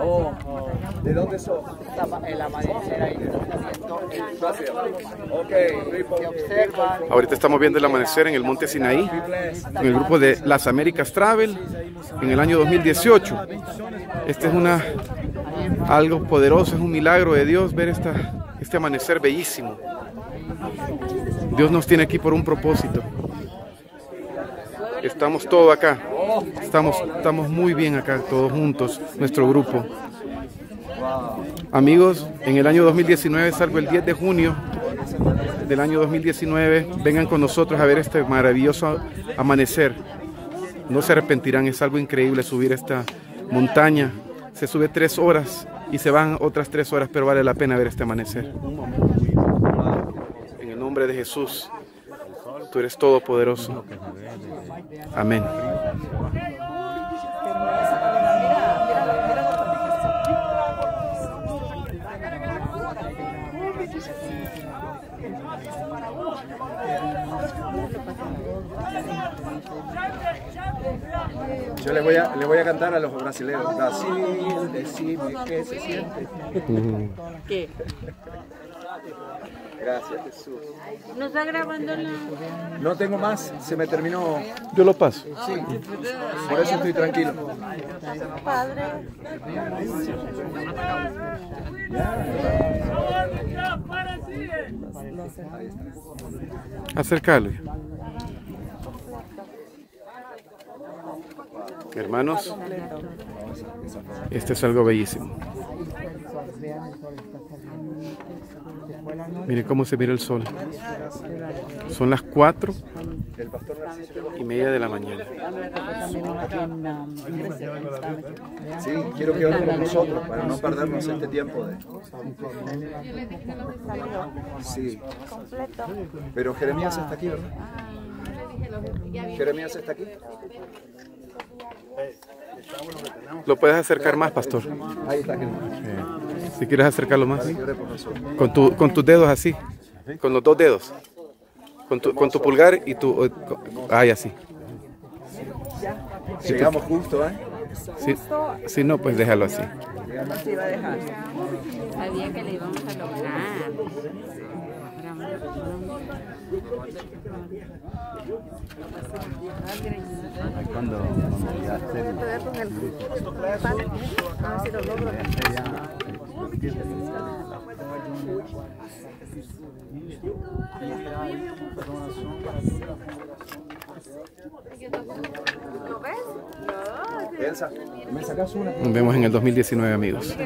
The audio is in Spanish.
Oh, ¿de dónde sos? El amanecer ahí. Gracias. Ok, Que observan. Ahorita estamos viendo el amanecer en el monte Sinaí, en el grupo de Las Américas Travel, en el año 2018. Este es una algo poderoso, es un milagro de Dios ver esta, este amanecer bellísimo. Dios nos tiene aquí por un propósito. Estamos todos acá. Estamos, estamos muy bien acá, todos juntos, nuestro grupo. Amigos, en el año 2019 salgo el 10 de junio del año 2019. Vengan con nosotros a ver este maravilloso amanecer. No se arrepentirán, es algo increíble subir esta montaña. Se sube tres horas y se van otras tres horas, pero vale la pena ver este amanecer. En el nombre de Jesús, tú eres todopoderoso. Amén. Yo le voy a, le voy a cantar a los brasileños. Brasil, decime qué se siente. ¿Qué? Gracias, Jesús. ¿No está grabando la...? No tengo más, se me terminó. Yo lo paso. Sí, por eso estoy tranquilo. Padre. Acercarlo. Hermanos, este es algo bellísimo. Miren cómo se mira el sol. Son las cuatro y media de la mañana. Sí, quiero que oren con nosotros para no perdernos este tiempo de. Sí. Pero Jeremías está aquí, ¿verdad? Jeremías está aquí. ¿Lo puedes acercar más, pastor? Ahí está Jeremías. Si quieres acercarlo más. Con, tu, con tus dedos así. Con los dos dedos. Con tu, con tu pulgar y tu... Ay, así. Llegamos justo, ¿eh? Si, si no, pues déjalo así. Sabía que le íbamos a lograr. Nos vemos en el 2019, amigos.